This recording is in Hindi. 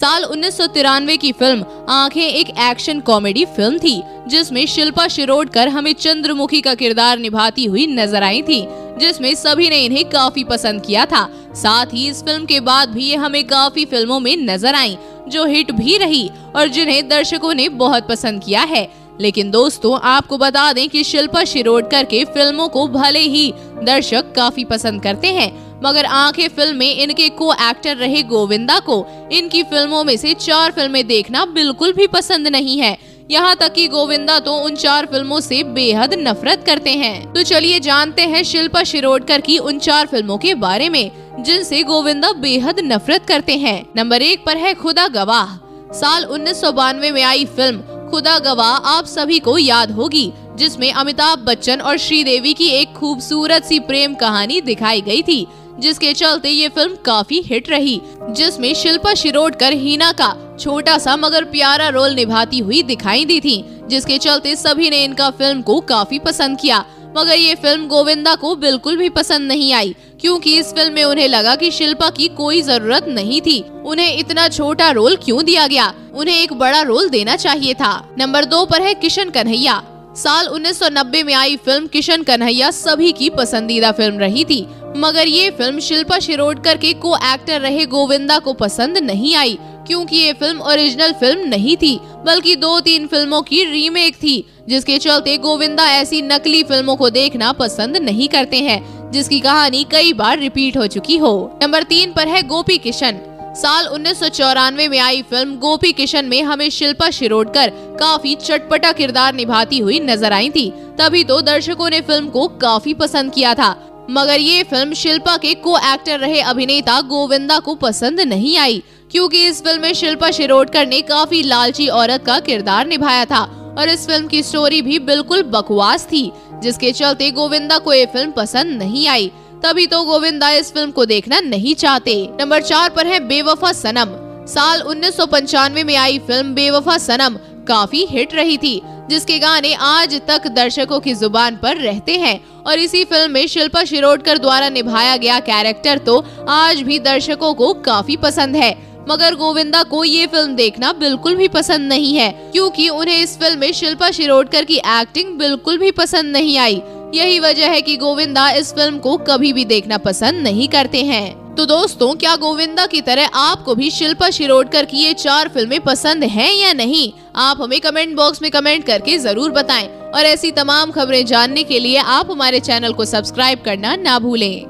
साल उन्नीस सौ तिरानवे की फ़िल्म आँखें एक एक्शन कॉमेडी फ़िल्म थी, जिसमें शिल्पा शिरोडकर हमें चंद्रमुखी का किरदार निभाती हुई नज़र आई थी, जिसमें सभी ने इन्हें काफ़ी पसंद किया था। साथ ही इस फ़िल्म के बाद भी ये हमें काफ़ी फ़िल्मों में नज़र आई, जो हिट भी रही और जिन्हें दर्शकों ने बहुत पसंद किया है। लेकिन दोस्तों, आपको बता दें कि शिल्पा शिरोडकर के फ़िल्मों को भले ही दर्शक काफ़ी पसंद करते हैं मगर आँखें फ़िल्म में इनके को एक्टर रहे गोविंदा को। इनकी फ़िल्मों में से चार फ़िल्में देखना बिल्कुल भी पसंद नहीं है। यहाँ तक कि गोविंदा तो उन चार फ़िल्मों से बेहद नफरत करते हैं। तो चलिए जानते हैं शिल्पा शिरोडकर की उन चार फ़िल्मों के बारे में, जिनसे गोविंदा बेहद नफरत करते हैं। नंबर एक पर है खुदा गवाह। साल उन्नीस सौ बानवे में आई फ़िल्म खुदा गवाह आप सभी को याद होगी। जिसमें अमिताभ बच्चन और श्रीदेवी की एक खूबसूरत सी प्रेम कहानी दिखाई गई थी, जिसके चलते ये फ़िल्म काफ़ी हिट रही, जिसमें शिल्पा शिरोडकर, हीना का छोटा सा मगर प्यारा रोल निभाती हुई दिखाई दी थी, जिसके चलते सभी ने इनका फ़िल्म को काफ़ी पसंद किया। मगर ये फ़िल्म गोविंदा को बिल्कुल भी पसंद नहीं आई, क्योंकि इस फ़िल्म में उन्हें लगा कि शिल्पा की कोई ज़रूरत नहीं थी। उन्हें इतना छोटा रोल क्यों दिया गया? उन्हें एक बड़ा रोल देना चाहिए था। नंबर दो पर है किशन कन्हैया। साल 1990 में आई फ़िल्म किशन कन्हैया सभी की पसंदीदा फ़िल्म रही थी। मगर ये फ़िल्म शिल्पा शिरोडकर के को एक्टर रहे गोविंदा को पसंद नहीं आई, क्योंकि ये फ़िल्म ओरिजिनल फ़िल्म नहीं थी, बल्कि दो तीन फ़िल्मों की रीमेक थी, जिसके चलते गोविंदा ऐसी नकली फ़िल्मों को देखना पसंद नहीं करते हैं, जिसकी कहानी कई बार रिपीट हो चुकी हो। नंबर तीन पर है गोपी किशन। साल उन्नीस सौ चौरानवे में आई फ़िल्म गोपी किशन में हमें शिल्पा शिरोडकर काफ़ी चटपटा किरदार निभाती हुई नज़र आई थी। तभी तो दर्शकों ने फ़िल्म को काफ़ी पसंद किया था। मगर ये फ़िल्म शिल्पा के को एक्टर रहे अभिनेता गोविंदा को पसंद नहीं आई, क्योंकि इस फ़िल्म में शिल्पा शिरोडकर ने काफ़ी लालची औरत का किरदार निभाया था और इस फ़िल्म की स्टोरी भी बिल्कुल बकवास थी, जिसके चलते गोविंदा को ये फ़िल्म पसंद नहीं आई। तभी तो गोविंदा इस फ़िल्म को देखना नहीं चाहते। नंबर चार पर है बेवफा सनम। साल उन्नीस सौ पंचानवे में आई फ़िल्म बेवफा सनम काफ़ी हिट रही थी, जिसके गाने आज तक दर्शकों की ज़ुबान पर रहते हैं। और इसी फ़िल्म में शिल्पा शिरोडकर द्वारा निभाया गया कैरेक्टर तो आज भी दर्शकों को काफ़ी पसंद है। मगर गोविंदा को ये फ़िल्म देखना बिल्कुल भी पसंद नहीं है, क्योंकि उन्हें इस फ़िल्म में शिल्पा शिरोडकर की एक्टिंग बिल्कुल भी पसंद नहीं आई। यही वजह है कि गोविंदा इस फ़िल्म को कभी भी देखना पसंद नहीं करते हैं। तो दोस्तों, क्या गोविंदा की तरह आपको भी शिल्पा शिरोडकर की ये चार फ़िल्में पसंद हैं या नहीं? आप हमें कमेंट बॉक्स में कमेंट करके ज़रूर बताएँ। और ऐसी तमाम खबरें जानने के लिए आप हमारे चैनल को सब्सक्राइब करना ना भूलें।